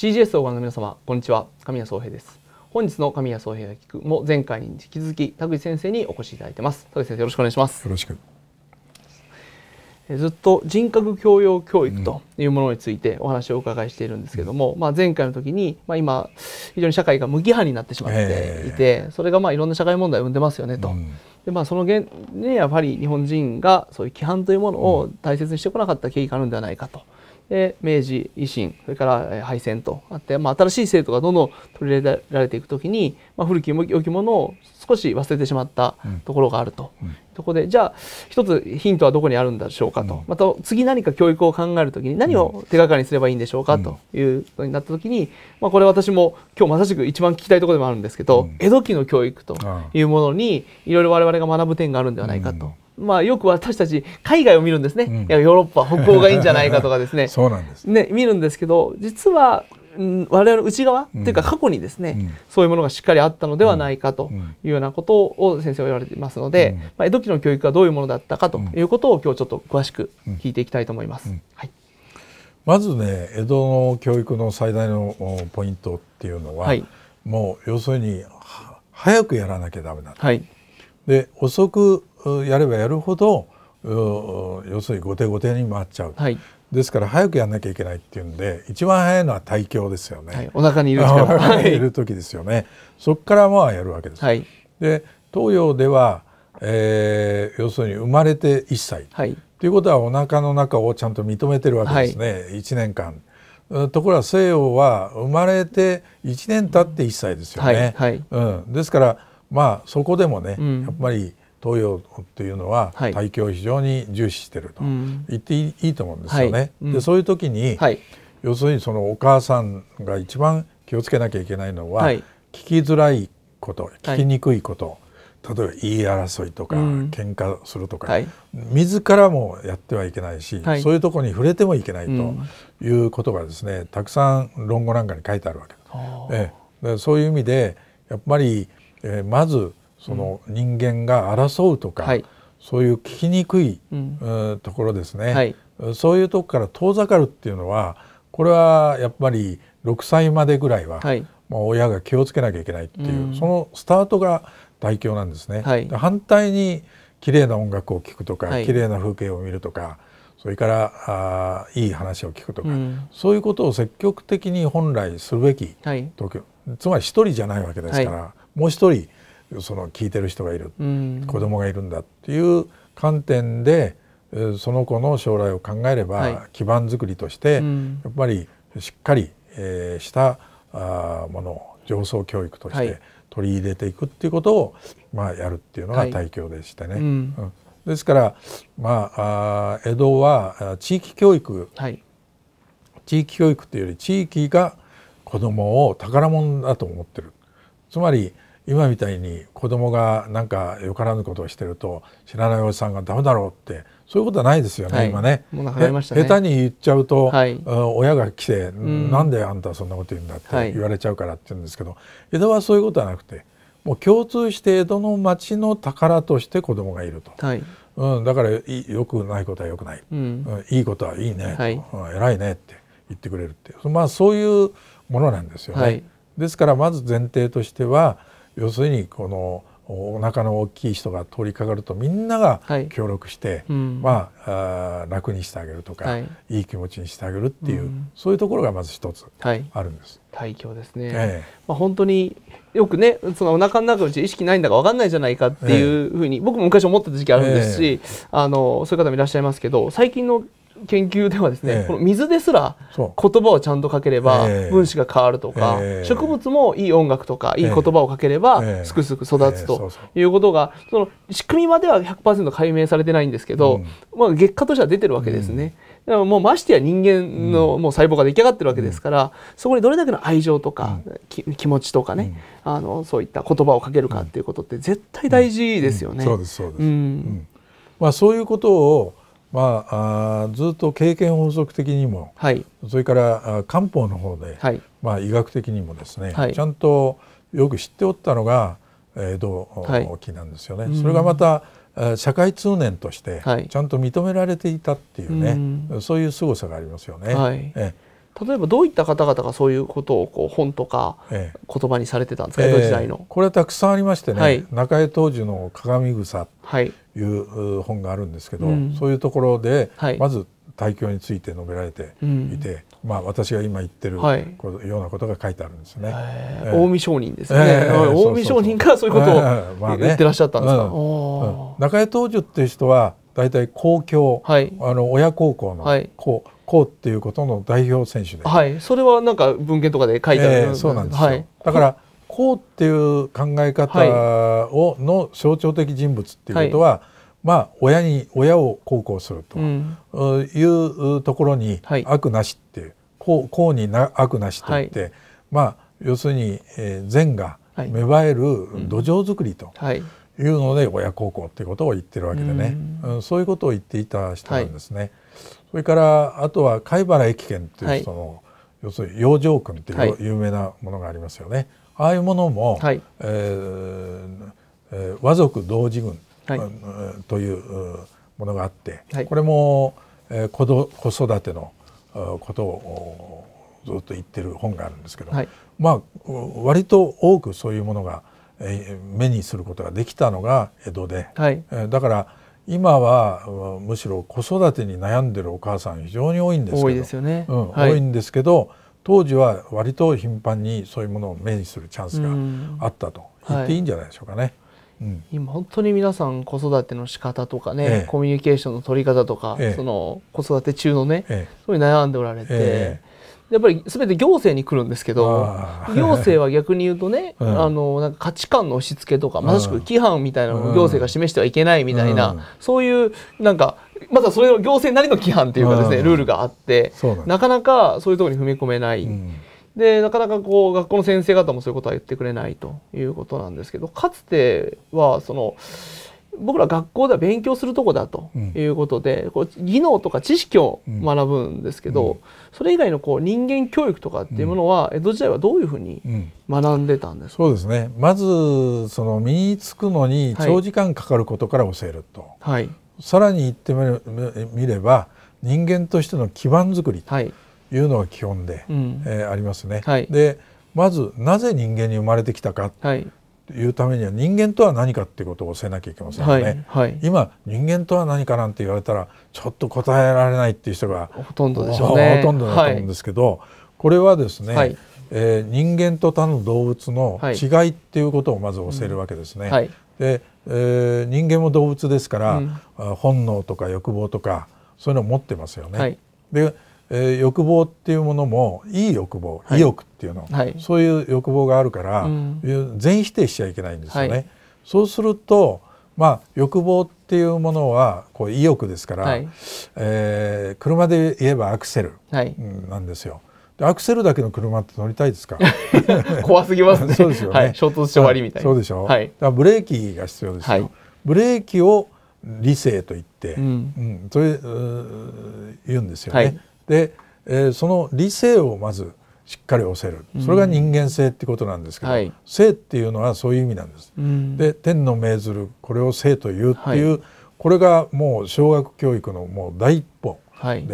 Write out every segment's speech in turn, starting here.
CGS をご覧の皆様こんにちは。神谷総平です。本日の神谷総平が聞くも前回に引き続き田口先生にお越しいただいてます。田口先生よろしくお願いします。よろしく。ずっと人格教養教育というものについてお話をお伺いしているんですけども、うん、まあ、前回の時に、まあ、今非常に社会が無規範になってしまっていて、それがまあいろんな社会問題を生んでますよねと。うん。でまあ、その現、ね、やはり日本人がそういう規範というものを大切にしてこなかった経緯があるんではないかと。で明治維新それから敗戦とあって、まあ、新しい制度がどんどん取り入れられていくときに、まあ、古き良きものを少し忘れてしまったところがあると、うん、ところでじゃあ一つヒントはどこにあるんでしょうかと、うん、また次何か教育を考えるときに何を手がかりにすればいいんでしょうかということになったときに、まあ、これ私も今日まさしく一番聞きたいところでもあるんですけど、うん、江戸期の教育というものにいろいろ我々が学ぶ点があるんではないかと。まあ、よく私たち海外を見るんですね、うん、いやヨーロッパ北欧がいいんじゃないかとかですね。そうなんです、ね、見るんですけど実は、うん、我々の内側、うん、というか過去にですね、うん、そういうものがしっかりあったのではないかというようなことを先生は言われていますので、まあ、江戸期の教育がどういうものだったかということを今日ちょっと詳しく聞いていきたいと思います。はい、まずね江戸の教育の最大のポイントっていうのは、はい、もう要するに早くやらなきゃダメだ、はい、で遅くやればやるほど要するに後手後手に回っちゃう、はい、ですから早くやんなきゃいけないっていうんで一番早いのは大教ですよね、はい、お腹にいる時間 い。る時ですよね、そこからまあやるわけです、はい、で東洋では、えー、要するに生まれて1歳、はい、ということはお腹の中をちゃんと認めてるわけですね、はい、1年間。ところが西洋は生まれて1年経って1歳ですよね、はい、うん、ですからまあそこでもね、うん、やっぱり東洋っていうのは大教を非常に重視してると。言っていいと思うんですよね。でそういう時に、はい、要するにそのお母さんが一番気をつけなきゃいけないのは、はい、聞きづらいこと聞きにくいこと、例えば言い争いとか、うん、喧嘩するとか、自らもやってはいけないし、そういうとこに触れてもいけないということがですね。たくさん論語なんかに書いてあるわけ。です。えそういう意味でやっぱり、えー、まずその人間が争うとか、はい、そういう聞きにくい、うん、ところですね、はい、そういうとこから遠ざかるっていうのはこれはやっぱり6歳までぐらいは、はい、まあ、親が気をつけなきゃいけないっていう、うん、そのスタートが大教なんですね。反対に綺麗な音楽を聴くとか、はい、綺麗な風景を見るとかそれからあいい話を聞くとか、うん、そういうことを積極的に本来するべき東京、つまり一人じゃないわけですから、もう一人その聞いてる人がいる、うん、子供がいるんだっていう観点でその子の将来を考えれば、はい、基盤づくりとして、やっぱりしっかり、えー、したあものを上層教育として取り入れていくっていうことを、まあ、やるっていうのが大教でしてね。はいうん、ですから、まあ、あ江戸は地域教育、はい、地域教育っていうより地域が子供を宝物だと思ってる。つまり今みたいに子供がなんかよからぬことをしてると知らないおじさんがダメだろうってそういうことはないですよね、はい、今ね。ね、下手に言っちゃうと、はい、親が来て、うん、なんであんたそんなこと言うんだって言われちゃうからって言うんですけど、江戸はそういうことはなくてもう共通して江戸の町の宝として子供がいると、はい、うん、だからよくないことはよくない、うん、いいことはいいね、はい、うん、偉いねって言ってくれるってまあそういうものなんですよね。ですからまず前提としては要するにこのお腹の大きい人が通りかかるとみんなが協力して、はいうん、まああ楽にしてあげるとか、はい、いい気持ちにしてあげるっていう、うん、そういうところがまず一つあるんです。はい、ですね、ええ、まあ、本当によくねそのお腹の中のうち意識ないんだか分かんないじゃないかっていうふうに、え、僕も昔思ってた時期あるんですし、あのそういう方もいらっしゃいますけど最近の研究ではですね、えー、この水ですら言葉をちゃんと書ければ分子が変わるとか、えー、植物もいい音楽とかいい言葉をかければすくすく育つということがその仕組みまでは100%解明されてないんですけど、うん、まあ、結果としては出てるわけですね。うん、もうましてや人間のもう細胞が出来上がってるわけですから、うん、そこにどれだけの愛情とか、気持ちとかね、あのそういった言葉をかけるかっていうことって絶対大事ですよね。そうですそうです、まあ、そういうことをまあ、あずっと経験法則的にも、はい、それから漢方の方で、はい、まあ、医学的にもですね、はい、ちゃんとよく知っておったのが江戸期なんですよね。それがまた社会通念としてちゃんと認められていたっていうね、そういう凄さがありますよね。え例えばどういった方々がそういうことをこう本とか言葉にされてたんですか、江戸時代の。これはたくさんありましてね、はい、中江当時の鏡草という本があるんですけど、はい、そういうところで、まず大教について述べられていて、うん、まあ私が今言ってる、ようなことが書いてあるんですね。えー、近江商人ですね。えー、近江商人からそういうことを言ってらっしゃったんですか？うん。うん、中江東樹っていう人は大体公共、はい、あの親孝行の、はい、こうこうっていうことの代表選手で、はい、それはなんか文献とかで書いてある、えー、そうなんですよ、はい、だからこうっていう考え方をの象徴的人物っていうことは、はい、まあ親に親を孝行するというところに悪なしっていう、こうこうにな悪なしといって、まあ要するに、えー、善が芽生える土壌作りと。い。うので親孝行っていうことを言ってるわけでね、うん、そういうことを言っていた人なんですね。それからあとは貝原駅券っていうその、はい、要するに養生訓っていう有名なものがありますよね。ああいうものも、はい、えーえー、和族同時軍、はい、というものがあって、はい、これも、えー、子ど子育てのことをずっと言ってる本があるんですけど、はい、まあ割と多くそういうものが、えー、目にすることができたのが江戸で、はい、えー、だから今はむしろ子育てに悩んでるお母さん非常に多いんですけど。多いですよね、うんはい、多いんですけど当時は割と頻繁にそういうものを目にするチャンスがあったと。言っていいんじゃないでしょうかね。はいうん、今本当に皆さん子育ての仕方とかね、ええ、コミュニケーションの取り方とか、え、その子育て中のね、そういう悩んでおられて、やっぱり全て行政に来るんですけど行政は逆に言うとね、うん、あのなんか価値観の押し付けとかまさしく規範みたいなのを行政が示してはいけないみたいな、うん、そういうなんかまだそれの行政なりの規範っていうかですね、ルールがあってなかなかそういうところに踏み込めない。でなかなかこう学校の先生方もそういうことは言ってくれないということなんですけどかつてはその僕ら学校では勉強するとこだということで、うん、こう技能とか知識を学ぶんですけど、うん、それ以外のこう人間教育とかっていうものは江戸時代はどういうふうに学んでたんですか、うん、そうですね。まずその身につくのに長時間かかることから教えると、はい、さらに言ってみれば人間としての基盤づくりとい。うのが基本で、はい、えー、ありますね。はい、でまずなぜ人間に生まれてきたか、はいいうためには人間とは何かっていうことを教えなきゃいけませんよね、はいはい、今人間とは何かなんて言われたらちょっと答えられないっていう人がほとんどでしょうね。ほとんどだと思うんですけど、はい、これはですね、はい、えー、人間と他の動物の違いっていうことをまず教えるわけですね。で、えー、人間も動物ですから、うん、本能とか欲望とかそういうのを持ってますよね。でえー、欲望っていうものもいい欲望、はい、意欲っていうの、はい、そういう欲望があるから、うん、全否定しちゃいけないんですよね。はい、そうするとまあ欲望っていうものはこう意欲ですから、はい、えー、車で言えばアクセルなんですよ。アクセルだけの車って乗りたいですか？怖すぎますね。そうですよね、はい、衝突して終わりみたいな。そうでしょ、はい、だからブレーキが必要ですよ、はい、ブレーキを理性と言って、うん、うん、それ言うんですよね、で、えー、その理性をまずしっかり教える。それが人間性ってことなんですけど、うんはい、性っていうのはそういう意味なんです。うん、で天の命ずるこれを性というっていう、はい、これがもう小学教育のもう第一歩で、はい、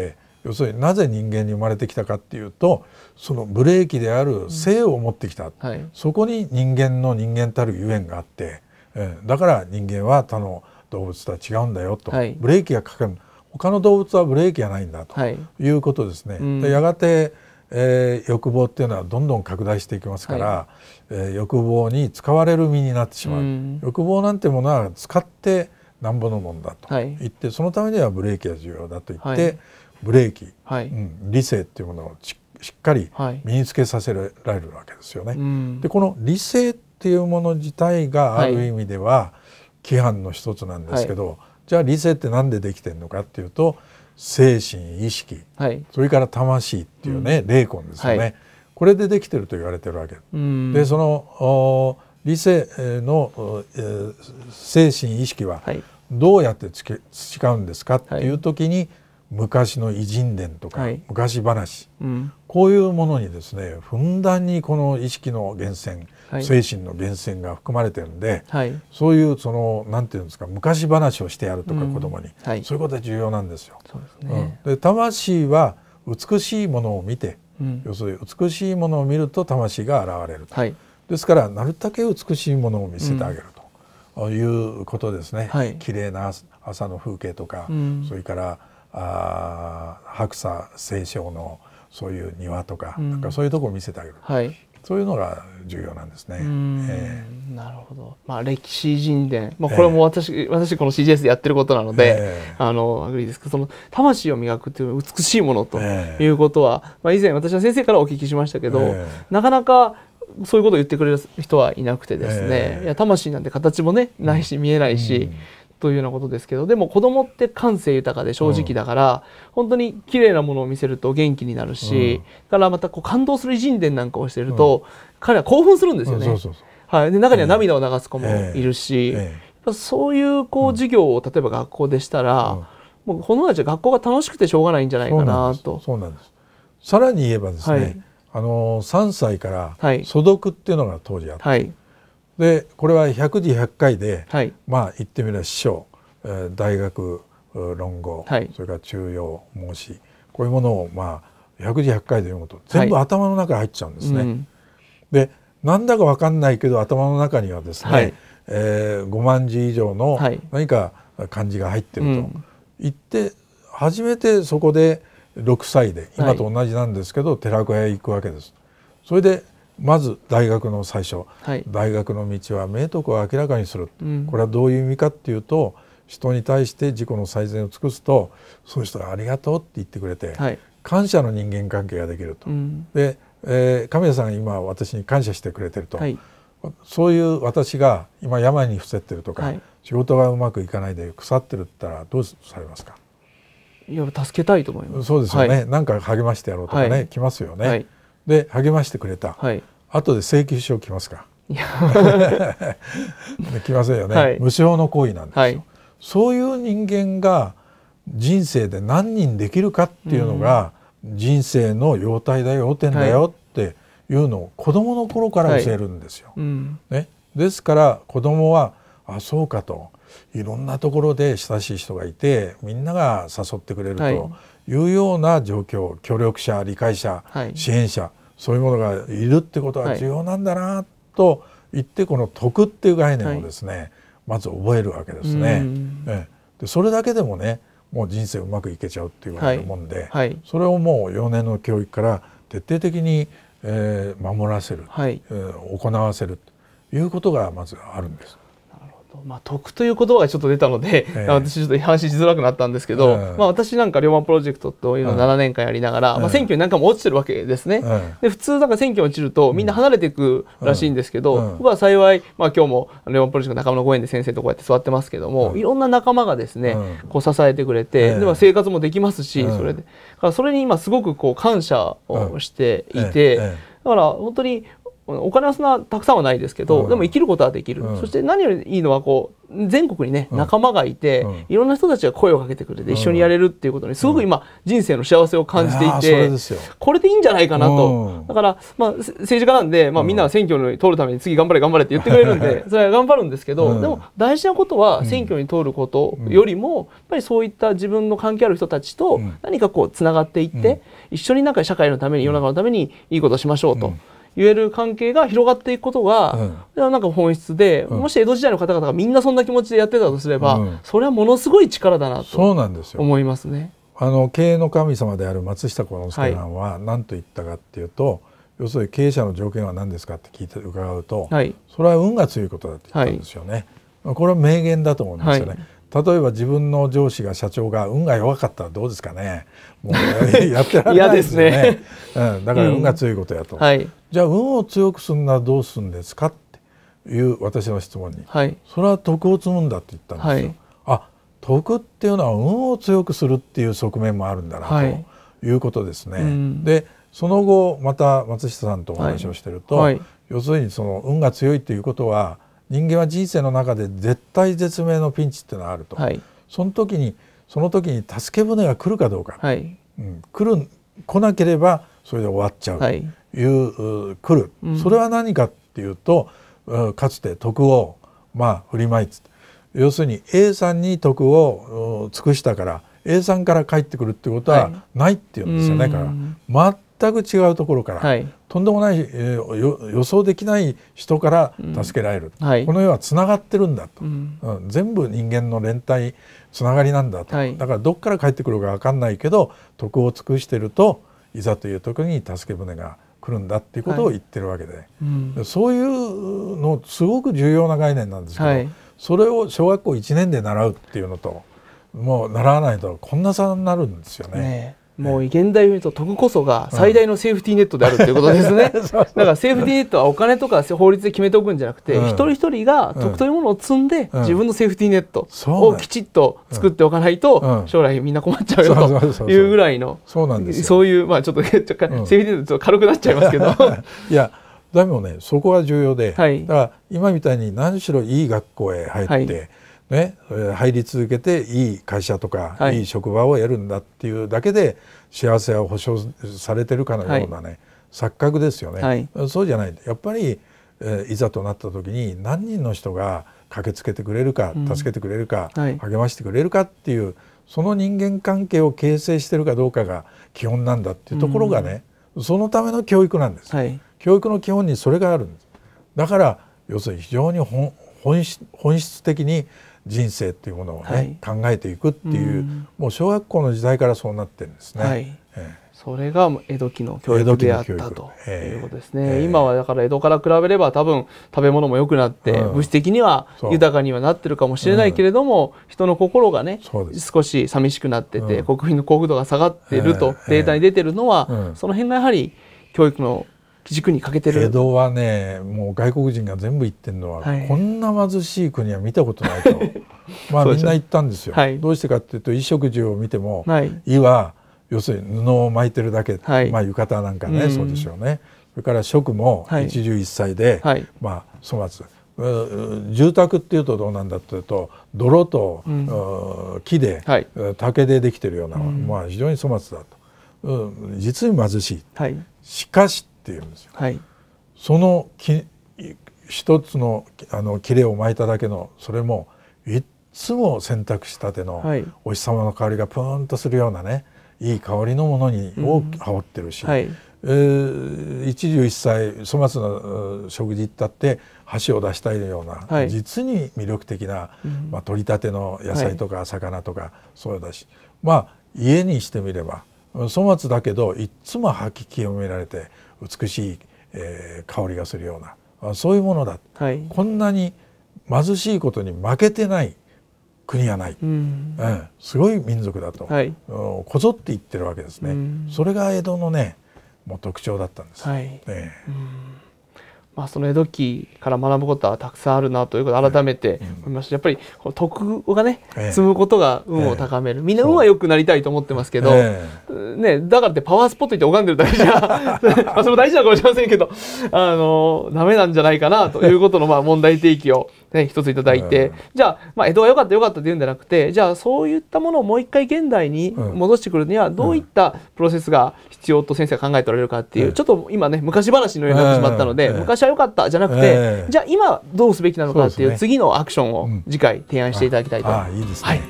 要するになぜ人間に生まれてきたかっていうとそのブレーキである性を持ってきた、うん、そこに人間の人間たるゆえんがあって、えー、だから人間は他の動物とは違うんだよと、ブレーキがかかる他の動物はブレーキがないんだとい。うことですね。はいうん、でやがて、えー、欲望っていうのはどんどん拡大していきますから、はい、えー、欲望に使われる身になってしまう、うん、欲望なんてものは使ってなんぼのもんだと言って、はい、そのためにはブレーキが重要だと言って、ブレーキ、うん、理性っていうものをしっかり身につけさせられるわけですよね。でこの理性っていうもの自体がある意味では規範の一つなんですけど、じゃあ理性って何でできてるのかっていうと精神意識、はい、それから魂っていうね、うん、霊魂ですよね、はい、これでできてると言われてるわけ。でその理性の、えー、精神意識はどうやって培うんですかっていう時に、昔の偉人伝とか、はい、昔話、うん、こういうものにですねふんだんにこの意識の源泉はい、精神の源泉が含まれてるんで、はい、そういうそのなんていうんですか昔話をしてやるとか、子供に、はい、そういうことが重要なんですよ。ですね、うん、で魂は美しいものを見て、うん、要するに美しいものを見ると魂が現れると、はい、ですからなるだけ美しいものを見せてあげると。いうことですね、はい、綺麗な朝の風景とか、うん、それからあ白砂青松のそういう庭とか,、なんかそういうとこを見せてあげる、はい、そういうのが重要なんですね。えー、なるほど。まあ歴史人伝、まあこれも私、え。ー、私この CGS でやってることなので、えー、あの agree ですけど、その魂を磨くという美しいものということは、えー、まあ以前私は先生からお聞きしましたけど、なかなかそういうことを言ってくれる人はいなくてですね、いや魂なんて形もねないし見えないし、というようなことですけどでも子供って感性豊かで正直だから、うん、本当に綺麗なものを見せると元気になるし、うん、からまたこう感動する偉人伝なんかをしてると、うん、彼は興奮するんですよね。はい、で中には涙を流す子もいるし、えーえ。ー、そういうこう授業を例えば学校でしたら、もう子供たちは学校が楽しくてしょうがないんじゃないかなと。そうなんです。さらに言えばですね、はい、あの3歳から素読っていうのが当時あって、はいでこれは百字百回で、はい、まあ言ってみれば師匠、えー、大学論語、はい、それから中庸孟子こういうものをまあ百字百回で読むと全部頭の中に入っちゃうんですね。はいうん、でなんだか分かんないけど頭の中にはですね、はい、えー、5万字以上の何か漢字が入ってると言って、初めてそこで6歳で今と同じなんですけど、寺子屋へ行くわけです。それでまず大学の最初、はい、大学の道は明徳を明らかにする、うん、これはどういう意味かっていうと人に対して自己の最善を尽くすとそういう人がありがとうって言ってくれて、はい、感謝の人間関係ができると。うん、で、えー、神谷さんが今私に感謝してくれてると、はい、そういう私が今病に伏せってるとか、仕事がうまくいかないで腐ってるったらどうされますか？いや助けたいと思います。そうですよね。なんか励ましてやろうとかね、来ますよね。で励ましてくれた、はい、後で請求書来ますか。来ませんよね、はい、無償の行為なんですよ、はい、そういう人間が人生で何人できるかっていうのが、人生の要態だよ要点だよっていうのを子供の頃から教えるんですよ。はいうん、ね、ですから子供はあそうかと。いろんなところで親しい人がいてみんなが誘ってくれるというような状況協力者理解者、支援者そういうものがいるってことは重要なんだなと言ってこの徳っていう概念をですね、まず覚えるわけですね。えでそれだけでもねもう人生うまくいけちゃうっていうわけもんで、それをもう幼年の教育から徹底的に、えー、守らせる、はい、えー、行わせるということがまずあるんです。まあ、徳という言葉がちょっと出たので、えー、私ちょっと話しづらくなったんですけど、えー、まあ、私なんか龍馬プロジェクトというのを7年間やりながら、まあ、選挙に何回も落ちてるわけですね。で普通なんか選挙に落ちるとみんな離れていくらしいんですけど、僕は幸い、まあ、今日も龍馬プロジェクト仲間のご縁で先生とこうやって座ってますけども、いろんな仲間がですね、こう支えてくれて、でも生活もできますし、それで。からそれに今すごくこう感謝をしていて、だから本当にお金はそんなたくさんはないですけど、うん、でも生きることはできる、うん、そして何よりいいのはこう全国にね、仲間がいて、いろんな人たちが声をかけてくれて一緒にやれるっていうことにすごく今、人生の幸せを感じていて、これでいいんじゃないかなと、だから、まあ、政治家なんで、まあ、みんな選挙に通るために次頑張れ頑張れって言ってくれるんでそれは頑張るんですけど、でも大事なことは選挙に通ることよりも、やっぱりそういった自分の関係ある人たちと何かこうつながっていって、一緒になんか社会のために世の中のためにいいことをしましょうと。言える関係が広がっていくことが、うん、なんか本質で、うん、もし江戸時代の方々がみんなそんな気持ちでやってたとすれば、うん、それはものすごい力だなと思いますね。あの経営の神様である松下幸之助さんは何と言ったかっていうと、はい、要するに経営者の条件は何ですかって聞いて伺うと、はい、それは運が強いことだって言ったんですよね。はい、これは名言だと思うんですよね。例えば自分の上司が社長が運が弱かったらどうですかね。もう やってられないですよね。ね、うん、だから運が強いことやと、うんはい、じゃあ運を強くするのはどうするんですかっていう私の質問に、はい、それは徳を積むんだって言ったんですよ、はい、あ徳っていうのは運を強くするっていう側面もあるんだな、とい。うことですね、うん、でその後また松下さんとお話をしてると、要するにその運が強いっていうことは人間は人生の中で絶対絶命のピンチっていうのがあると、はい、その時にその時に助け舟が来るかどうか、はい、うん、来る来なければそれで終わっちゃう。といい、来る、うん、それは何かっていうとかつて徳をまあ振りまいつ要するに A さんに徳を尽くしたから A さんから帰ってくるってことはないっていうんですよね、はい、から全く違うところから、はい、とんでもない、えー、予想できない人から助けられる、うんはい、この世はつながってるんだと、うん、うん、全部人間の連帯つながりなんだと、はい、だからどっから帰ってくるか分かんないけど徳を尽くしてるといざという時に助け舟が来るんだっていうことを言ってるわけで、うん、そういうのすごく重要な概念なんですけど、それを小学校1年で習うっていうのともう習わないとこんな差になるんですよね。ねもう現代をと徳こそが最大のセーフティーネットであるということですね。だからセーフティーネットはお金とか法律で決めておくんじゃなくて、うん、一人一人が徳というものを積んで、うん、自分のセーフティーネットをきちっと作っておかないと、将来みんな困っちゃうよというぐらいのそういうまあちょっとセーフティーネット軽くなっちゃいますけど。いやでもねそこが重要で、はい、だから今みたいに何しろいい学校へ入って、はいね、入り続けていい会社とか、はい、いい職場を得るんだっていうだけで幸せは保障されてるかのようなね、はい、錯覚ですよね、はい、そうじゃない。やっぱり、えー、いざとなった時に何人の人が駆けつけてくれるか、うん、助けてくれるか、励ましてくれるかっていうその人間関係を形成してるかどうかが基本なんだっていうところがね、うん、そのための教育なんです、教育の基本にそれがあるんです。だから要するに非常に本質的に人生っていうものをね、はい、考えていくっていう、うもう小学校の時代からそうなってるんですね。はい。ええ、それが江戸期の教育であったということですね、えー、今はだから江戸から比べれば多分食べ物も良くなって、うん、物質的には豊かにはなってるかもしれないけれども、う。ん、人の心がね少し寂しくなってて、うん、国民の幸福度が下がっているとデータに出てるのは、その辺がやはり教育の軸に欠けてる。江戸はねもう外国人が全部言ってるのは、はい、こんな貧しい国は見たことないと。まあみんな言ったんですよ、はい、どうしてかっていうと衣食住を見ても、はい、衣は要するに布を巻いてるだけ、はい、まあ浴衣なんかね、うん、そうでしょうね。それから食も一汁一菜で、まあ粗末。住宅っていうとどうなんだっていうと泥と、うん、木で、竹でできてるような、うん、まあ非常に粗末だと、うん、実に貧しい、しかしっていうんですよ。はい、そのき一つのあの切れを巻いただけのそれもいっつも洗濯したてのお日様の香りがプーンとするようなねいい香りのものにを羽織ってるし、うんはい、えー、一汁一菜粗末な食事ったって箸を出したいような、はい、実に魅力的な、まあ、取り立ての野菜とか魚とかそうだし、まあ家にしてみれば粗末だけどいっつも吐き清められて美しい、えー、香りがするようなそういうものだ、はい、こんなに貧しいことに負けてない国はない、うん、うん、すごい民族だと、はい、こぞって言ってるわけですね、うん、それが江戸のねもう特徴だったんです、はい、ね、うんまあ、その江戸期から学ぶことはたくさんあるなということを改めて思いました、やっぱりこの徳がね積むことが運を高める、みんな運は良くなりたいと思ってますけど、ね、だからってパワースポット行って拝んでるだけじゃ まあそれも大事なのかもしれませんけどあのダメなんじゃないかなということのまあ問題提起を、ね、一ついただいて、じゃあ、まあ、江戸は良かった良かったっていうんじゃなくてじゃあそういったものをもう一回現代に戻してくるにはどういったプロセスが必要と先生が考えておられるかっていう、ちょっと今ね昔話のようになってしまったので、昔は良かったじゃなくて、えー、じゃあ今どうすべきなのかっていう次のアクションを次回提案していただきたいと、はい、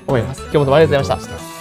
思います。今日もどうもありがとうございました。